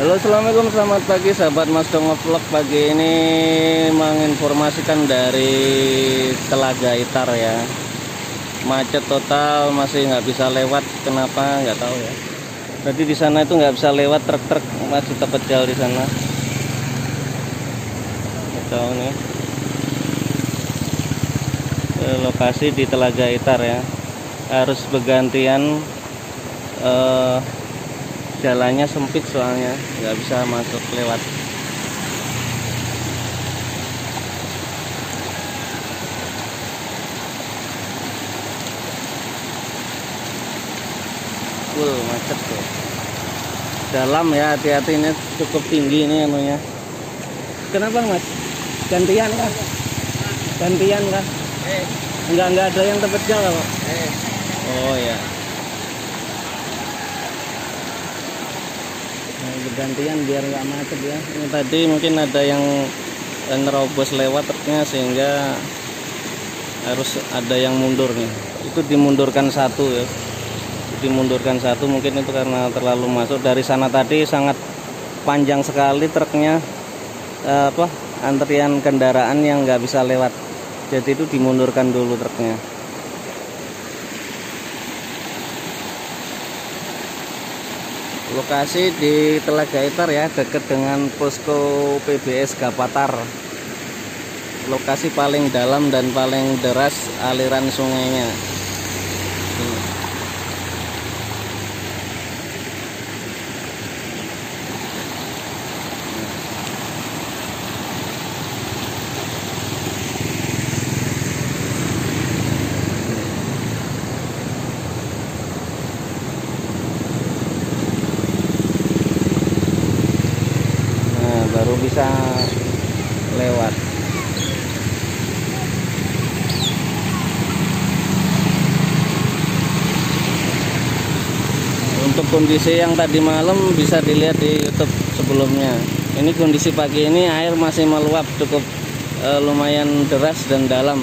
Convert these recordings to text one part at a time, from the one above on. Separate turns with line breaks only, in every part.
Halo assalamualaikum. Selamat pagi sahabat Mas Dongo Vlog. Pagi ini menginformasikan dari Telaga Itar ya. Macet total masih nggak bisa lewat. Kenapa? Nggak tahu ya. Tadi di sana itu nggak bisa lewat truk-truk. Masih terpecah di sana. Nggak tahu nih. Lokasi di Telaga Itar ya. Harus bergantian eh, jalannya sempit soalnya nggak bisa masuk lewat. Full macet tuh dalam ya hati-hati ini cukup tinggi ini anunya. Kenapa mas? Gantian kah? Gantian kah?
Eh,
enggak enggak ada yang terpecah kok
eh,
oh ya Nah, bergantian biar nggak macet ya. Ini tadi mungkin ada yang eh, nerobos lewat truknya sehingga harus ada yang mundur nih. Itu dimundurkan satu ya. Dimundurkan satu mungkin itu karena terlalu masuk. Dari sana tadi sangat panjang sekali truknya. Eh, apa antrian kendaraan yang nggak bisa lewat. Jadi itu dimundurkan dulu truknya lokasi di Telaga Itar ya dekat dengan posko PBS Gapatar. Lokasi paling dalam dan paling deras aliran sungainya baru bisa lewat. Untuk kondisi yang tadi malam bisa dilihat di YouTube sebelumnya. Ini kondisi pagi ini air masih meluap cukup eh, lumayan deras dan dalam.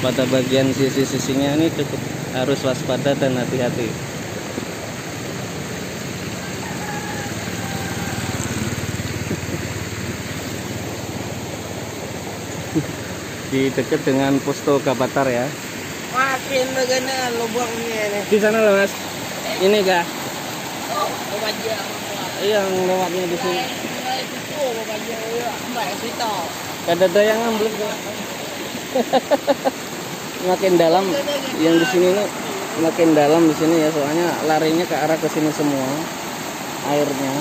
Pada bagian sisi-sisinya ini cukup harus waspada dan hati-hati di dekat dengan posko Gapatar ya.
Makin begini lubangnya nih.
di sana loh mas. Ini kah
Oh, baca.
yang lewatnya di sini.
Oh, Sito.
Kada ada yang ngambil makin dalam yang di sini nih makin dalam di sini ya soalnya larinya ke arah ke sini semua airnya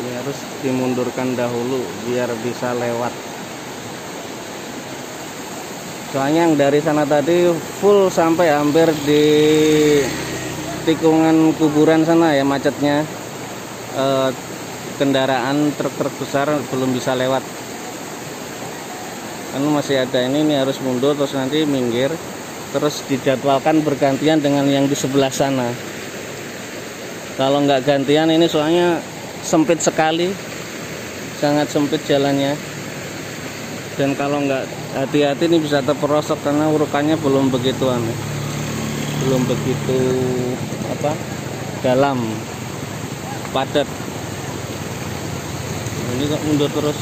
ini harus dimundurkan dahulu biar bisa lewat. Soalnya yang dari sana tadi full sampai hampir di tikungan kuburan sana ya macetnya. Eh, kendaraan truk-truk besar belum bisa lewat. Kan masih ada ini ini harus mundur terus nanti minggir. Terus dijadwalkan bergantian dengan yang di sebelah sana. Kalau nggak gantian ini soalnya sempit sekali sangat sempit jalannya. Dan kalau nggak hati-hati ini bisa terperosok karena urukannya belum begitu aneh belum begitu apa dalam padat. Ini kok mundur terus.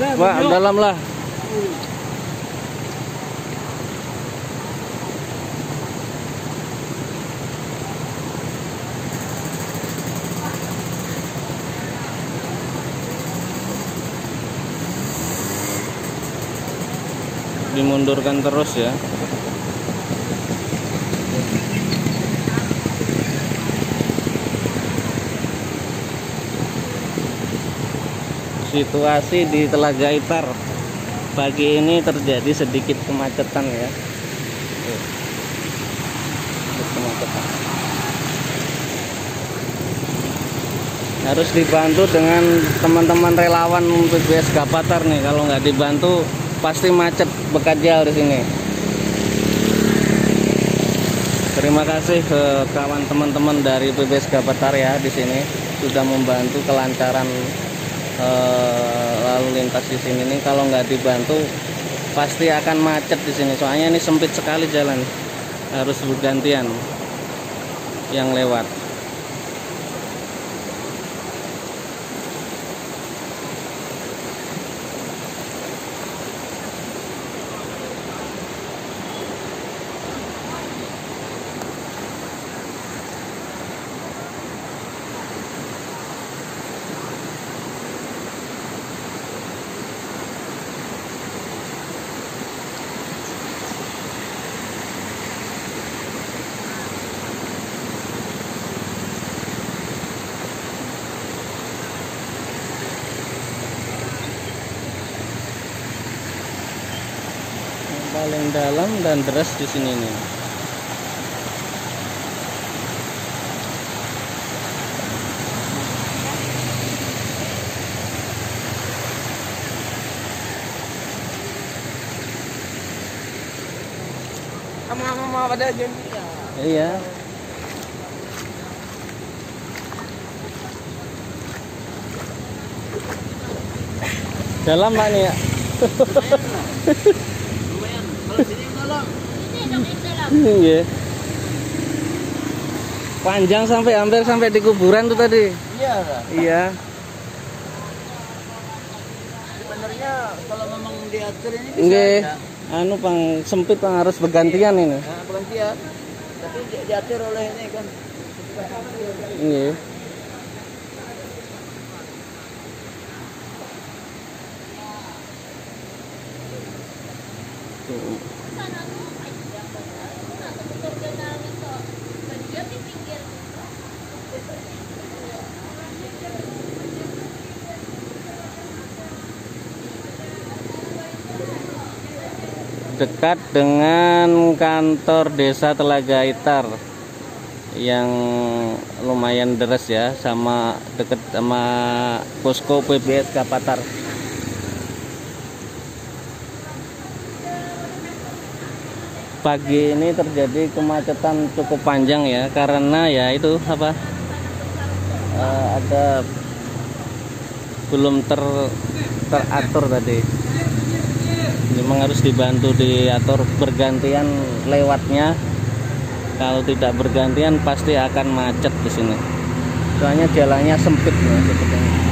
Pak, dalam lah. Dimundurkan terus ya. Situasi di Telaga Itar pagi ini terjadi sedikit kemacetan ya. Kemacetan. harus dibantu dengan teman-teman relawan PBS Gapatar nih kalau nggak dibantu pasti macet bekajal di sini. Terima kasih ke kawan teman-teman dari PBS Gapatar ya di sini sudah membantu kelancaran eh, lalu lintas di sini. Nih kalau nggak dibantu pasti akan macet di sini. Soalnya ini sempit sekali jalan harus bergantian yang lewat paling dalam dan deras di sini nih
Sama-sama pada ya.
iya dalam nih ya
Lumayan. Kalau sini yang tolong.
Iya. Panjang sampai hampir sampai di kuburan tuh tadi.
Iya. Kak.
Iya.
Sebenarnya kalau memang diatur ini bisa
Nggih.
aja.
Anu pang sempit pang harus bergantian ini.
Nah, bergantian. Tapi di- diatur oleh ini kan.
Nggih. Dekat dengan kantor desa Telaga Itar yang lumayan deres ya sama dekat sama posko PBS Kapatar. Pagi ini terjadi kemacetan cukup panjang ya karena ya itu apa eh, ada belum ter teratur tadi memang harus dibantu diatur bergantian lewatnya. Kalau tidak bergantian pasti akan macet di sini. Soalnya jalannya sempit ya seperti ini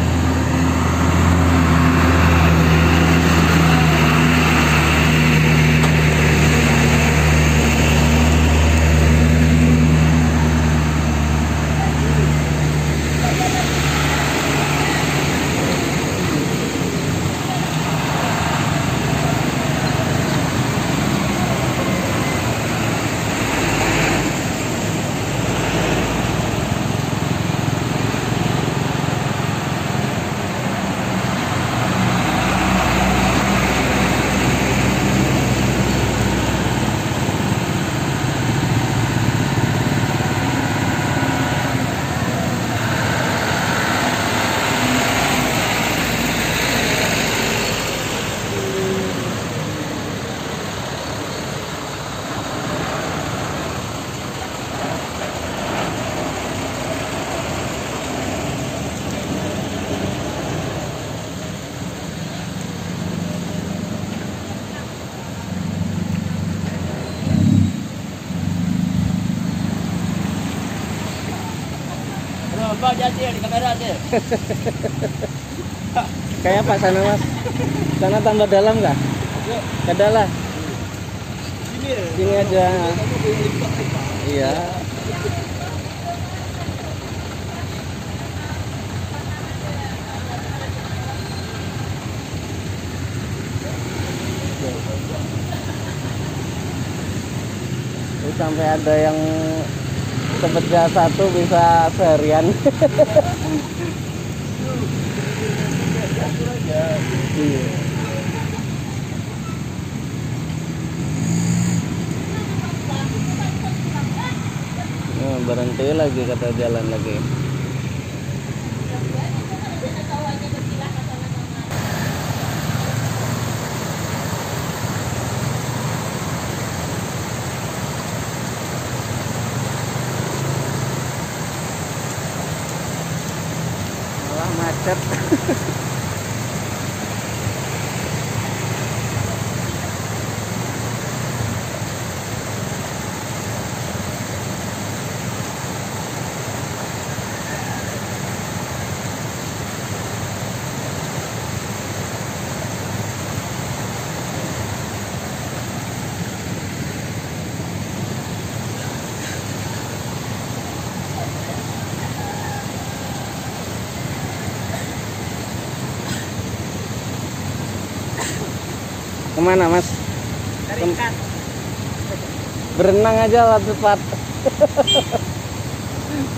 Bro, Bang jadi aja.
kayak apa sana mas? Sana tambah dalam nggak? Ada lah.
Sini. ya.
sini aja. Iya. Ini sampai ada yang sepeda satu bisa seharian Iya. nah, berhenti lagi kata jalan lagi. Macet. Ke mana mas?
Kem
Berenang aja lah cepat.